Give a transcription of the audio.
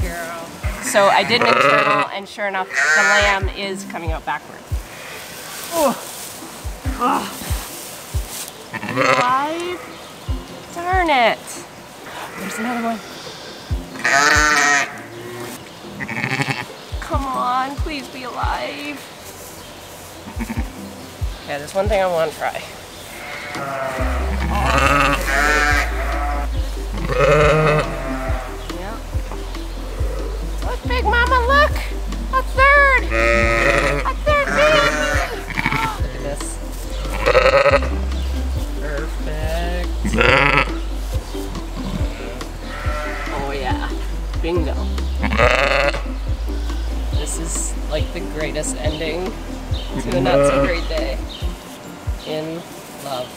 Girl. So I did an internal, and sure enough, the lamb is coming out backwards. Oh. Oh. Alive? Darn it. There's another one. Come on, please be alive. Yeah, there's one thing I want to try. Big Mama, look! A third! A third baby! At this. Perfect. Oh yeah. Bingo. This is like the greatest ending to a not so great day. In love.